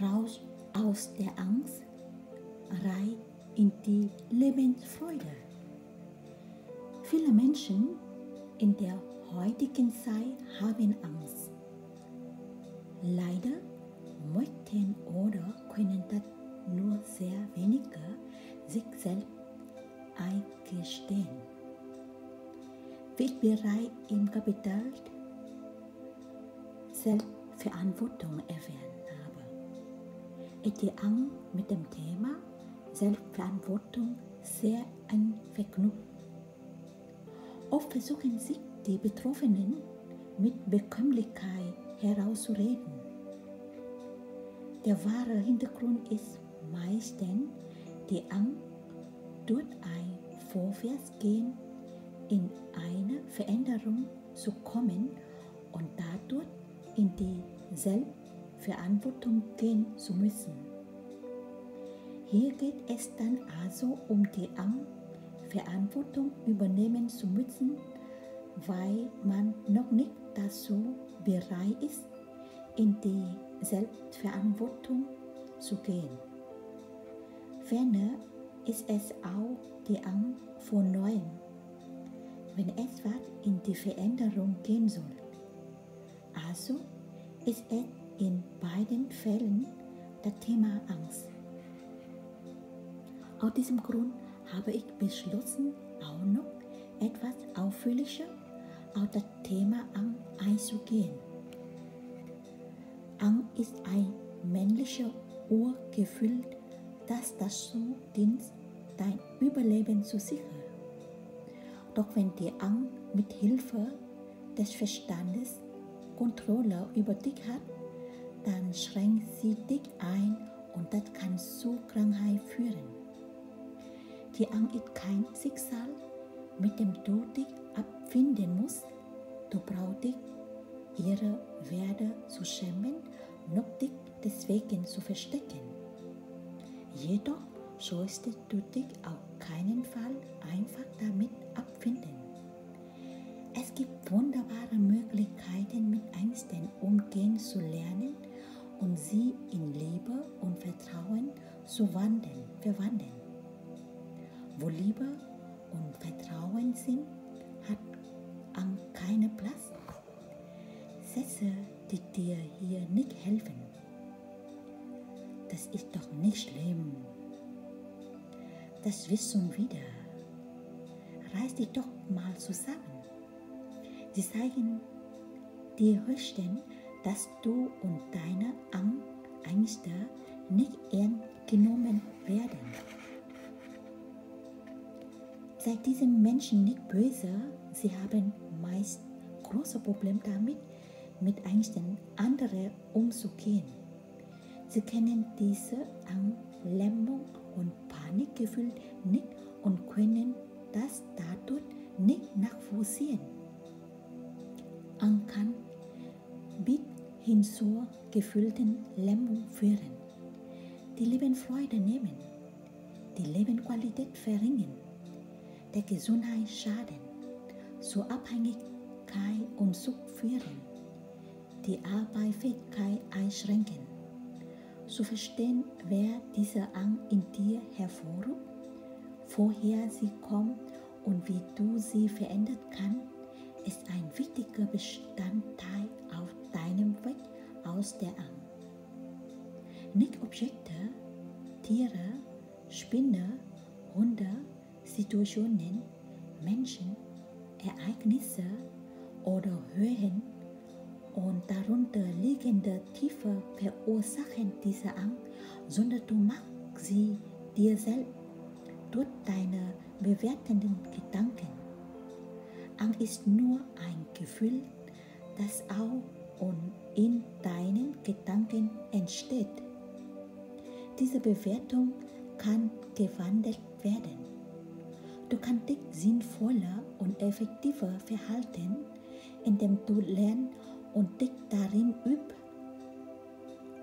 raus aus der Angst rein in die Lebensfreude. Viele Menschen in der heutigen Zeit haben Angst. Leider möchten oder können das nur sehr wenige sich selbst eingestehen. Wird bereit im Kapital Selbstverantwortung erwähnt ist die Angst mit dem Thema Selbstverantwortung sehr eng verknüpft. Oft versuchen sich die Betroffenen mit Bekömmlichkeit herauszureden. Der wahre Hintergrund ist meistens die Angst durch ein Vorwärtsgehen in eine Veränderung zu kommen und dadurch in die Selbstverantwortung gehen zu müssen. Hier geht es dann also um die Angst, Verantwortung übernehmen zu müssen, weil man noch nicht dazu bereit ist, in die Selbstverantwortung zu gehen. Ferner ist es auch die Angst vor Neuem, wenn etwas in die Veränderung gehen soll. Also ist es in beiden Fällen das Thema Angst. Aus diesem Grund habe ich beschlossen, auch noch etwas ausführlicher auf das Thema Angst einzugehen. Angst ist ein männlicher Urgefühl, das dazu dient, dein Überleben zu sichern. Doch wenn die Angst mit Hilfe des Verstandes Kontrolle über dich hat, dann schränkt sie dich ein und das kann zu Krankheit führen. Die Angst ist kein Schicksal, mit dem du dich abfinden musst. Du brauchst dich ihre Werte zu schämen, noch dich deswegen zu verstecken. Jedoch solltest du dich auf keinen Fall einfach damit abfinden. Es gibt wunderbare Möglichkeiten, mit Ängsten umgehen zu lernen und sie in Liebe und Vertrauen zu wandeln, verwandeln. Wo Liebe und Vertrauen sind, hat Angst keinen Platz. Sätze, die dir hier nicht helfen, das ist doch nicht schlimm. Das wirst du wieder. Reiß dich doch mal zusammen. Sie zeigen dir höchstens, dass du und deine Ängste nicht ernst genommen werden. Sei diesen Menschen nicht böse, sie haben meist große Probleme damit, mit Ängsten anderer umzugehen. Sie kennen diese Angst, Lähmung und Panikgefühl nicht und können das dadurch nicht nachvollziehen. Angst kann hin zur gefühlten Lähmung führen, die Lebensfreude nehmen, die Lebensqualität verringern, der Gesundheit schaden, zur Abhängigkeit und Sucht führen, die Arbeitsfähigkeit einschränken. Zu verstehen, wer diese Angst in dir hervorruft, woher sie kommt und wie du sie verändern kannst, ist ein wichtiger Bestandteil auf deinem Weg aus der Angst. Nicht Objekte, Tiere, Spinner, Hunde, Situationen, Menschen, Ereignisse oder Höhen und darunter liegende tiefe Verursachen dieser Angst, sondern du machst sie dir selbst durch deine bewertenden Gedanken. Angst ist nur ein Gefühl, das auch und in deinen Gedanken entsteht. Diese Bewertung kann gewandelt werden. Du kannst dich sinnvoller und effektiver verhalten, indem du lernst und dich darin übst,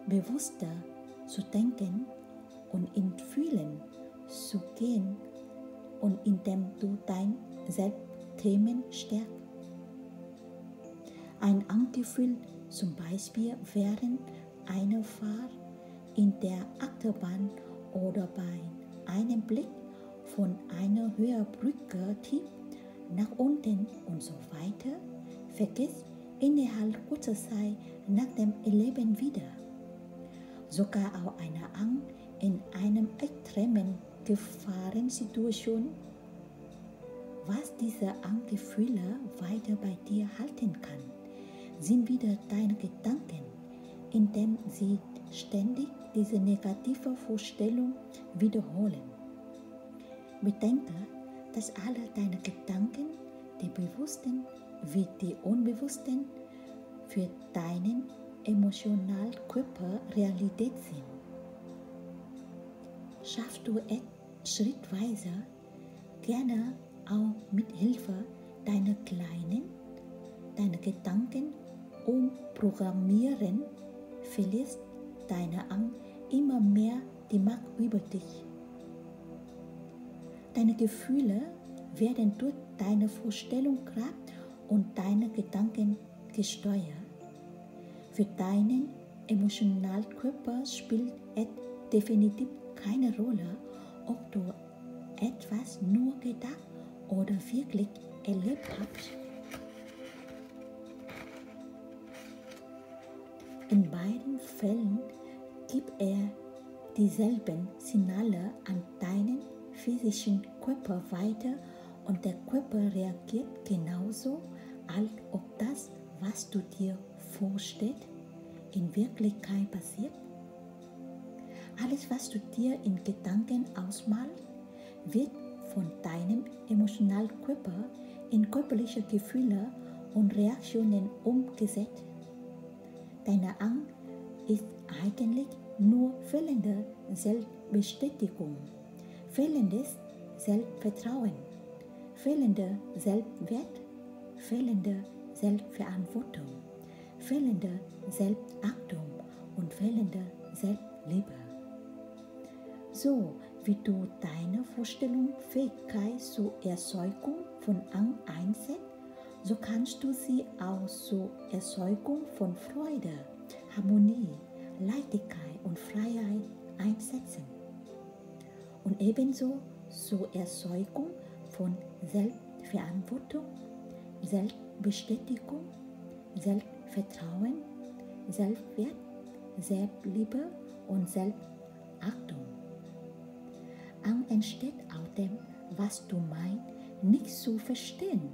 bewusster zu denken und in Fühlen zu gehen und indem du dein Selbstthemen stärkst. Ein Angstgefühl zum Beispiel während einer Fahrt in der Achterbahn oder bei einem Blick von einer höheren Brücke tief nach unten und so weiter, vergisst innerhalb kurzer Zeit nach dem Erleben wieder. Sogar auch eine Angst in einem extremen Gefahrensituation, was diese Angstgefühle weiter bei dir halten kann, sind wieder deine Gedanken, indem sie ständig diese negative Vorstellung wiederholen. Bedenke, dass alle deine Gedanken, die bewussten wie die unbewussten, für deinen emotionalen Körper Realität sind. Schaffst du es schrittweise, gerne auch mit Hilfe deiner kleinen, deiner Gedanken umprogrammieren, verlierst deine Angst immer mehr die Macht über dich. Deine Gefühle werden durch deine Vorstellungskraft und deine Gedanken gesteuert. Für deinen emotionalen Körper spielt es definitiv keine Rolle, ob du etwas nur gedacht oder wirklich erlebt hast. In beiden Fällen gibt er dieselben Signale an deinen physischen Körper weiter und der Körper reagiert genauso, als ob das, was du dir vorstellst, in Wirklichkeit passiert. Alles, was du dir in Gedanken ausmalst, wird von deinem emotionalen Körper in körperliche Gefühle und Reaktionen umgesetzt. Deine Angst ist eigentlich nur fehlende Selbstbestätigung, fehlendes Selbstvertrauen, fehlender Selbstwert, fehlende Selbstverantwortung, fehlende Selbstachtung und fehlende Selbstliebe. So wie du deine Vorstellungsfähigkeit zur Erzeugung von Angst einsetzt, so kannst du sie auch zur Erzeugung von Freude, Harmonie, Leichtigkeit und Freiheit einsetzen. Und ebenso zur Erzeugung von Selbstverantwortung, Selbstbestätigung, Selbstvertrauen, Selbstwert, Selbstliebe und Selbstachtung. Angst entsteht aus dem, was du meinst, nicht zu verstehen.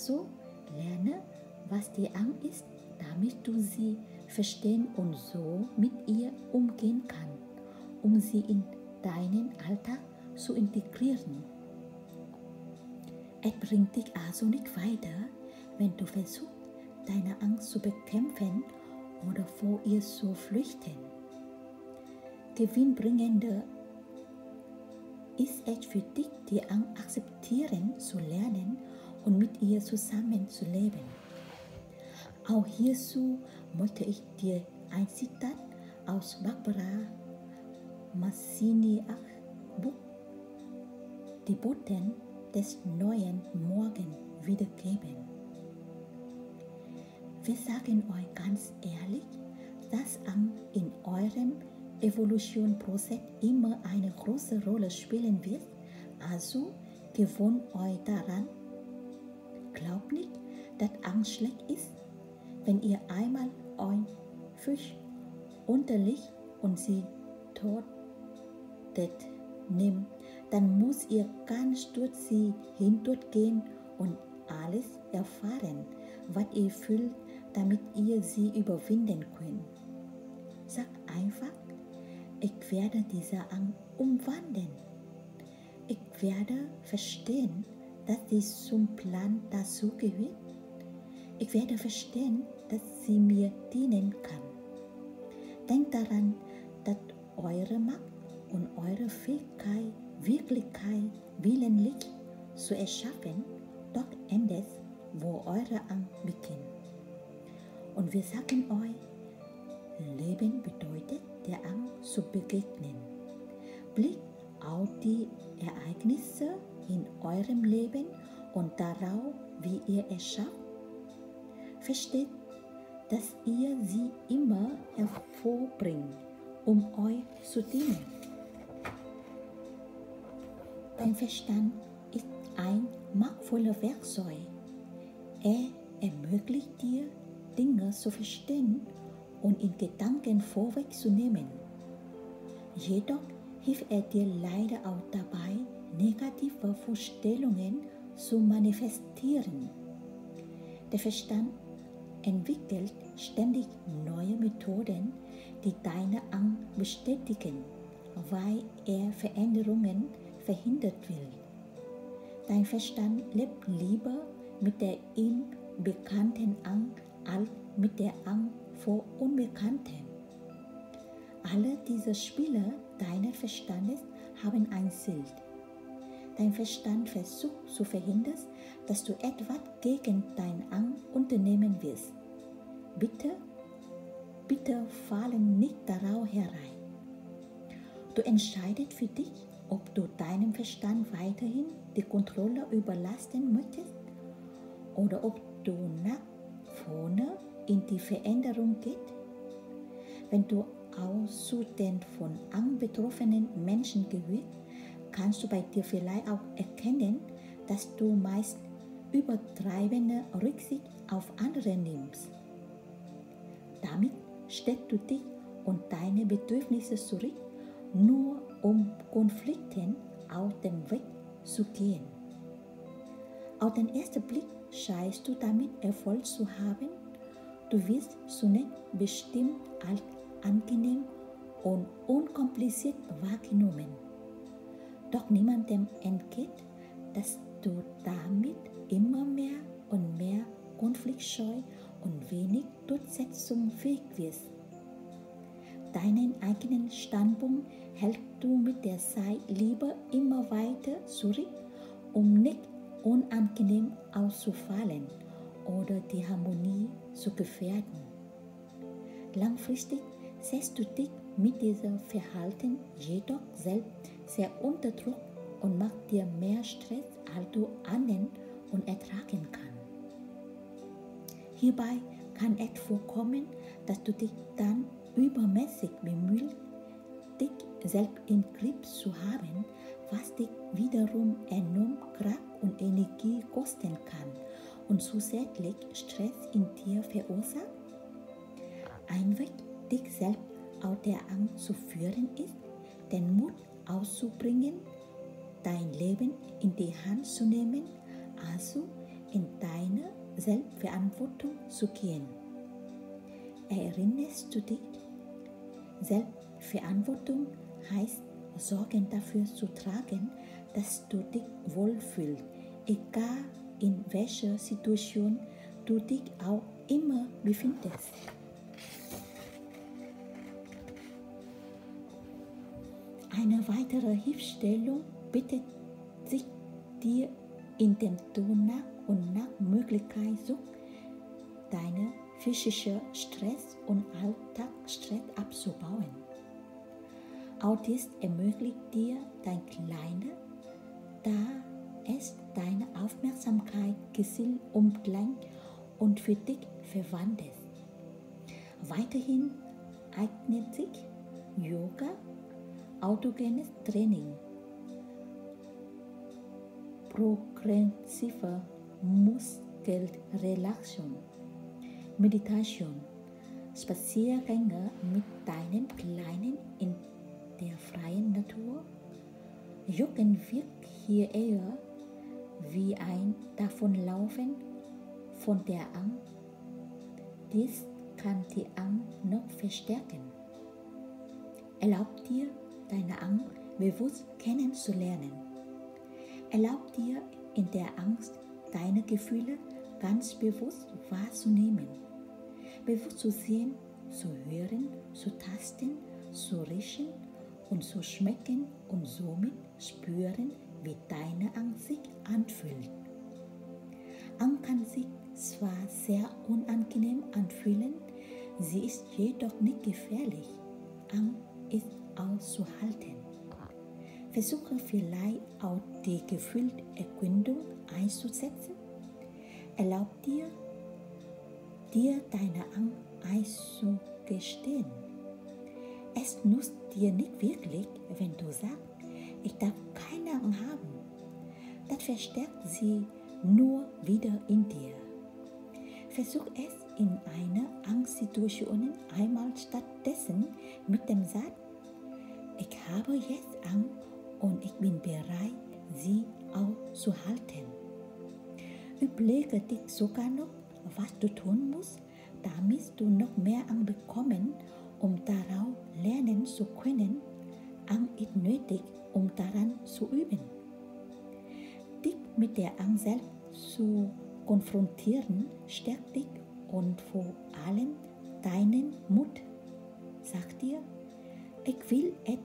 Also lerne, was die Angst ist, damit du sie verstehen und so mit ihr umgehen kannst, um sie in deinen Alltag zu integrieren. Es bringt dich also nicht weiter, wenn du versuchst, deine Angst zu bekämpfen oder vor ihr zu flüchten. Gewinnbringender ist es für dich, die Angst akzeptieren zu lernen und mit ihr zusammenzuleben. Auch hierzu möchte ich dir ein Zitat aus Barbara Massiniak Buch Die Boten des neuen Morgen wiedergeben. Wir sagen euch ganz ehrlich, dass Angst in eurem Evolutionsprozess immer eine große Rolle spielen wird, also gewohnt euch daran. Glaubt nicht, dass Angst schlecht ist, wenn ihr einmal ein Fisch unterliegt und sie totet nimmt, dann muss ihr ganz durch sie hindurchgehen und alles erfahren, was ihr fühlt, damit ihr sie überwinden könnt. Sagt einfach, ich werde diese Angst umwandeln. Ich werde verstehen, dass sie zum Plan dazugehört. Ich werde verstehen, dass sie mir dienen kann. Denkt daran, dass eure Macht und eure Fähigkeit, Wirklichkeit, willentlich zu erschaffen, dort endet, wo eure Angst beginnt. Und wir sagen euch, Leben bedeutet, der Angst zu begegnen. Blickt auf die Ereignisse in eurem Leben und darauf, wie ihr es schafft. Versteht, dass ihr sie immer hervorbringt um euch zu dienen. Dein Verstand ist ein machtvoller Werkzeug. Er ermöglicht dir, Dinge zu verstehen und in Gedanken vorwegzunehmen. Jedoch hilft er dir leider auch dabei, negative Vorstellungen zu manifestieren. Der Verstand entwickelt ständig neue Methoden, die deine Angst bestätigen, weil er Veränderungen verhindert will. Dein Verstand lebt lieber mit der ihm bekannten Angst als mit der Angst vor Unbekanntem. Alle diese Spiele deines Verstandes haben ein Ziel. Dein Verstand versucht zu verhindern, dass du etwas gegen dein Angst unternehmen wirst. Bitte, bitte fallen nicht darauf herein. Du entscheidest für dich, ob du deinem Verstand weiterhin die Kontrolle überlassen möchtest oder ob du nach vorne in die Veränderung gehst. Wenn du auch zu den von Angst betroffenen Menschen gehörst, kannst du bei dir vielleicht auch erkennen, dass du meist übertreibende Rücksicht auf andere nimmst. Damit stellst du dich und deine Bedürfnisse zurück, nur um Konflikten auf dem Weg zu gehen. Auf den ersten Blick scheinst du damit Erfolg zu haben. Du wirst zunächst bestimmt als angenehm und unkompliziert wahrgenommen. Doch niemandem entgeht, dass du damit immer mehr und mehr konfliktscheu und wenig durchsetzungsfähig wirst. Deinen eigenen Standpunkt hältst du mit der Zeit lieber immer weiter zurück, um nicht unangenehm auszufallen oder die Harmonie zu gefährden. Langfristig setzt du dich mit diesem Verhalten jedoch selbst sehr unter Druck und macht dir mehr Stress, als du annehmen und ertragen kannst. Hierbei kann es vorkommen, dass du dich dann übermäßig bemüht, dich selbst im Griff zu haben, was dich wiederum enorm Kraft und Energie kosten kann und zusätzlich Stress in dir verursacht? Ein Weg, dich selbst aus der Angst zu führen, ist, den Mut auszubringen, dein Leben in die Hand zu nehmen, also in deine Selbstverantwortung zu gehen. Erinnerst du dich? Selbstverantwortung heißt, Sorgen dafür zu tragen, dass du dich wohlfühlst, egal in welcher Situation du dich auch immer befindest. Eine weitere Hilfestellung bittet sich dir, indem du nach und nach Möglichkeit suchst, deine physische Stress und Alltagsstress abzubauen. Auch dies ermöglicht dir dein Kleiner, da es deine Aufmerksamkeit gezielt umlenkt und für dich verwandelt. Weiterhin eignet sich Yoga, autogenes Training, progressive Muskelrelaxation, Meditation, Spaziergänge mit deinem Kleinen in der freien Natur. Joggen wirkt hier eher wie ein Davonlaufen von der Angst. Dies kann die Angst noch verstärken. Erlaub dir, deine Angst bewusst kennenzulernen. Erlaub dir, in der Angst deine Gefühle ganz bewusst wahrzunehmen, bewusst zu sehen, zu hören, zu tasten, zu riechen und zu schmecken und somit spüren, wie deine Angst sich anfühlt. Angst kann sich zwar sehr unangenehm anfühlen, sie ist jedoch nicht gefährlich. Angst ist auszuhalten. Versuche vielleicht auch die Gefühlserkundung einzusetzen. Erlaub dir, dir deine Angst einzugestehen. Es nutzt dir nicht wirklich, wenn du sagst, ich darf keine Angst haben. Das verstärkt sie nur wieder in dir. Versuch es in einer Angstsituation einmal stattdessen mit dem Satz, ich habe jetzt Angst und ich bin bereit, sie auszuhalten. Überlege dich sogar noch, was du tun musst, damit du noch mehr Angst bekommen, um darauf lernen zu können. Angst ist nötig, um daran zu üben. Dich mit der Angst selbst zu konfrontieren, stärkt dich und vor allem deinen Mut.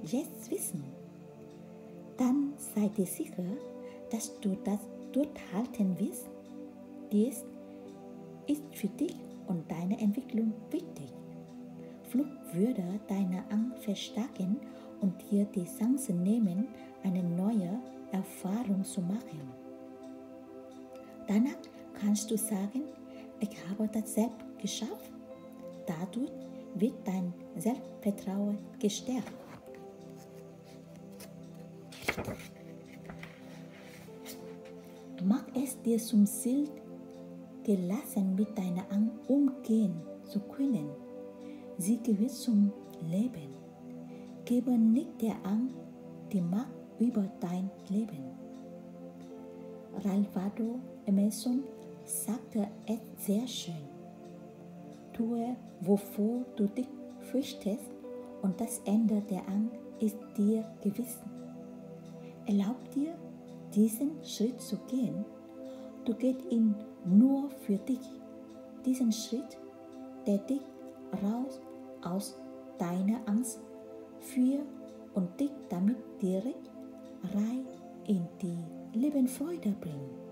Jetzt wissen. Dann sei dir sicher, dass du das durchhalten wirst. Dies ist für dich und deine Entwicklung wichtig. Flug würde deine Angst verstärken und dir die Chance nehmen, eine neue Erfahrung zu machen. Danach kannst du sagen, ich habe das selbst geschafft. Dadurch wird dein Selbstvertrauen gestärkt. Mach es dir zum Ziel, gelassen mit deiner Angst umgehen zu können. Sie gehört zum Leben. Gebe nicht der Angst die Macht über dein Leben. Ralvado Emerson sagte es sehr schön. Tue, wovor du dich fürchtest, und das Ende der Angst ist dir gewiss. Erlaub dir, diesen Schritt zu gehen. Du gehst ihn nur für dich. Diesen Schritt, der dich raus aus deiner Angst führt und dich damit direkt rein in die Lebensfreude bringt.